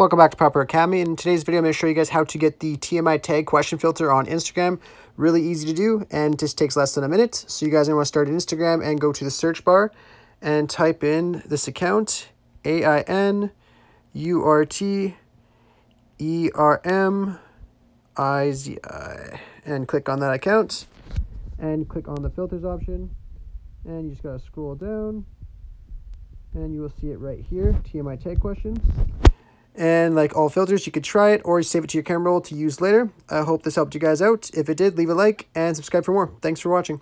Welcome back to Proper Academy. In today's video, I'm going to show you guys how to get the TMI tag question filter on Instagram. Really easy to do and just takes less than a minute. So you guys want to start Instagram and go to the search bar and type in this account, A-I-N-U-R-T-E-R-M-I-Z-I, and click on that account and click on the filters option and you just got to scroll down and you will see it right here, TMI tag question. And like all filters, you could try it or save it to your camera roll to use later. I hope this helped you guys out. If it did, leave a like and subscribe for more. Thanks for watching.